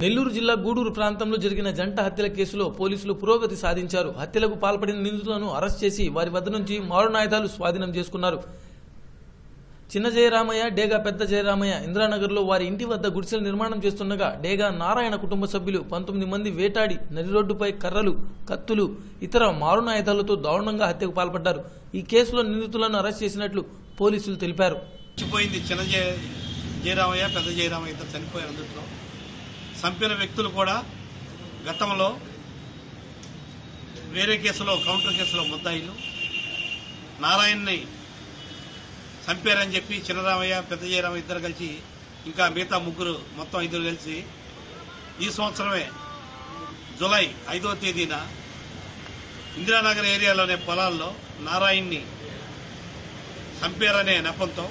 నెల్లూరు జిల్లా గూడూరు ప్రాంతంలో జరిగిన జంట హత్యల కేసులో పోలీసులు పురోగతి సాధించారు. హత్యలకు పాల్పడిన నిందితులను అరెస్ట్ చేసి వారి వద్ద నుంచి మారునాయుధాలు స్వాధీనం చేసుకున్నారు. చిన్న జయరామయ్య డేగా పెద్ద జయరామయ్య ఇందిరానగర్లో వారి ఇంటి వద్ద గుడిసెలు నిర్మాణం చేస్తుండగా డేగా నారాయణ కుటుంబ సభ్యులు పంతొమ్మిది మంది వేటాడి నది రోడ్డుపై కర్రలు కత్తులు ఇతర మారునాయుధాలతో దారుణంగా హత్యకు పాల్పడ్డారు. ఈ కేసులో నిందితులను అరెస్ట్ చేసినట్లు పోలీసులు తెలిపారు. చిన్న జయరామయ్య పెద్ద జయరామయ్య ఇద్దరు చనిపోయారు అందుట్లో చంపిన వ్యక్తులు కూడా గతంలో వేరే కేసులో కౌంటర్ కేసులో ముద్దాయిలు. నారాయణని చంపారని చెప్పి చిన్నరామయ్య పెద్ద జయరామయ్య ఇద్దరు కలిసి ఇంకా మిగతా ముగ్గురు మొత్తం ఐదుగురు కలిసి ఈ సంవత్సరమే జులై ఐదవ తేదీన ఇందిరానగర్ ఏరియాలోనే పొలాల్లో నారాయణ్ని చంపారనే నెపంతో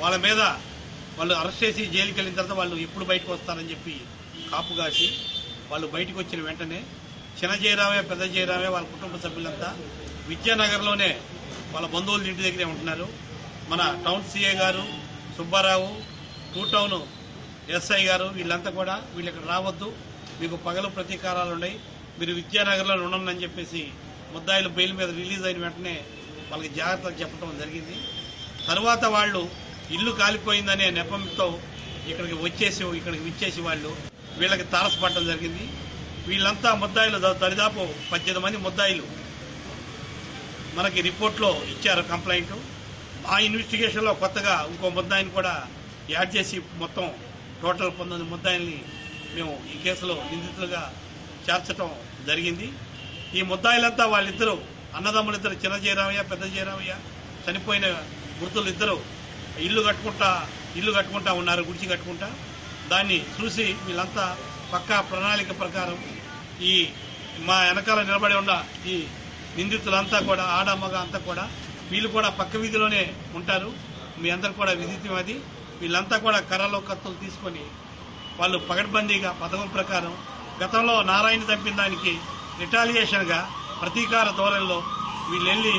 వాళ్ళ మీద వాళ్ళు అరెస్ట్ చేసి జైలుకి వెళ్ళిన తర్వాత వాళ్ళు ఎప్పుడు బయటకు వస్తారని చెప్పి కాపు కాసి వాళ్ళు బయటకు వచ్చిన వెంటనే చిన్న జయరామే పెద్ద జయరామే వాళ్ళ కుటుంబ సభ్యులంతా విద్యానగర్లోనే వాళ్ళ బంధువుల ఇంటి దగ్గరే ఉంటున్నారు. మన టౌన్ సీఏ గారు సుబ్బారావు టూ టౌన్ ఎస్ఐ గారు వీళ్ళంతా కూడా వీళ్ళు ఇక్కడ రావద్దు. మీకు పగలు ప్రతీకారాలు ఉన్నాయి. మీరు విద్యానగర్లో ఉండండి అని చెప్పేసి ముద్దాయిలు బెయిల్ మీద రిలీజ్ అయిన వెంటనే వాళ్ళకి జాగ్రత్తలు చెప్పడం జరిగింది. తర్వాత వాళ్ళు ఇల్లు కాలిపోయిందనే నెపంతో ఇక్కడికి వచ్చేసి ఇక్కడికి విచ్చేసి వాళ్ళు వీళ్ళకి తారసపడటం జరిగింది. వీళ్ళంతా ముద్దాయిలు దరిదాపు పద్దెనిమిది మంది ముద్దాయిలు మనకి రిపోర్ట్లో ఇచ్చారు కంప్లైంట్. ఆ ఇన్వెస్టిగేషన్లో కొత్తగా ఇంకో ముద్దాయిని కూడా యాడ్ చేసి మొత్తం టోటల్ పంతొమ్మిది ముద్దాయిల్ని మేము ఈ కేసులో నిందితులుగా చేర్చడం జరిగింది. ఈ ముద్దాయిలంతా వాళ్ళిద్దరూ అన్నదమ్ములిద్దరు చిన్న జయరామయ్య పెద్ద జయరామయ్య చనిపోయిన మృతులు ఇద్దరు ఇల్లు కట్టుకుంటా ఇల్లు కట్టుకుంటా ఉన్నారు గుడిచి కట్టుకుంటా. దాన్ని చూసి వీళ్ళంతా పక్కా ప్రణాళిక ప్రకారం ఈ మా వెనకాల నిలబడి ఉన్న ఈ నిందితులంతా కూడా ఆడ మగ అంతా కూడా వీళ్ళు కూడా పక్క వీధిలోనే ఉంటారు. మీ అందరు కూడా విదితం అది. వీళ్ళంతా కూడా కర్రలో కత్తులు తీసుకొని వాళ్ళు పగడ్బందీగా పథకం ప్రకారం గతంలో నారాయణ చంపిన దానికి రిటాలియేషన్గా ప్రతీకార ధోరణిలో వీళ్ళు వెళ్ళి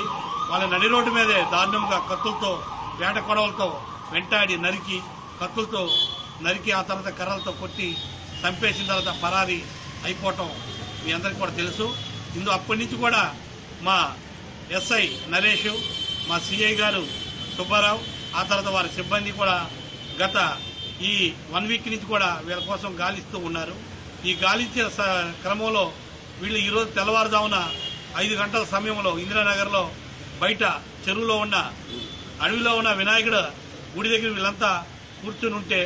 వాళ్ళ నడి రోడ్డు మీదే దారుణంగా కత్తులతో వేట కొడవలతో వెంటాడి నరికి కత్తులతో నరికి ఆ తర్వాత కర్రలతో కొట్టి చంపేసిన తర్వాత పరారి అయిపోవటం మీ అందరికీ కూడా తెలుసు. ఇందు అప్పటి నుంచి కూడా మా ఎస్ఐ నరేష్ మా సిఐ గారు సుబ్బారావు ఆ తర్వాత వారి సిబ్బంది కూడా గత ఈ వన్ వీక్ నుంచి కూడా వీళ్ళ కోసం గాలిస్తూ ఉన్నారు. ఈ గాలించే స- క్రమంలో వీళ్ళు ఈరోజు తెల్లవారుజామున ఐదు గంటల సమయంలో ఇందిరానగర్లో బయట చెరువులో ఉన్న అడవిలో ఉన్న వినాయకుడు గుడి దగ్గర వీళ్ళంతా కూర్చుని ఉంటే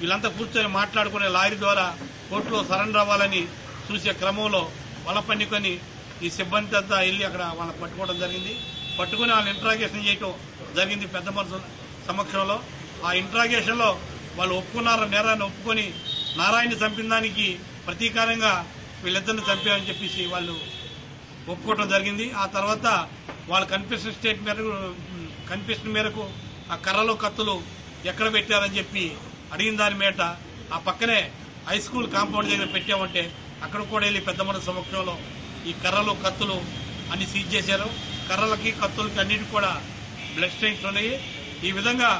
వీళ్ళంతా కూర్చొని మాట్లాడుకునే లారీ ద్వారా కోర్టులో సరెండర్ అవ్వాలని చూసే క్రమంలో వల పన్నుకొని ఈ సిబ్బంది అంతా వెళ్ళి అక్కడ వాళ్ళని పట్టుకోవడం జరిగింది. పట్టుకుని వాళ్ళని ఇంట్రాగేషన్ చేయటం జరిగింది పెద్ద మనుషుల సమక్షంలో. ఆ ఇంట్రాగేషన్లో వాళ్ళు ఒప్పుకున్నారు నేరాన్ని ఒప్పుకొని నారాయణ చంపిన దానికి ప్రతీకారంగా వీళ్ళిద్దరిని చంపామని చెప్పేసి వాళ్ళు ఒప్పుకోవడం జరిగింది. ఆ తర్వాత వాళ్ళు కనిపిస్తున్న స్టేట్ మేరకు కనిపిస్తున్న మేరకు ఆ కర్రలు కత్తులు ఎక్కడ పెట్టారని చెప్పి అడిగిన దాని మేట ఆ పక్కనే హై స్కూల్ కాంపౌండ్ దగ్గర పెట్టామంటే అక్కడ కూడా వెళ్ళి పెద్ద మన సమక్షంలో ఈ కర్రలు కత్తులు అన్ని సీజ్ చేశారు. కర్రలకి కత్తులకి అన్నిటి కూడా బ్లడ్ స్టైన్స్ ఉన్నాయి. ఈ విధంగా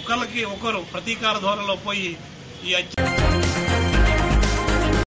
ఒకరికి ఒకరు ప్రతీకార ధోరణిలో పోయి ఈ హత్య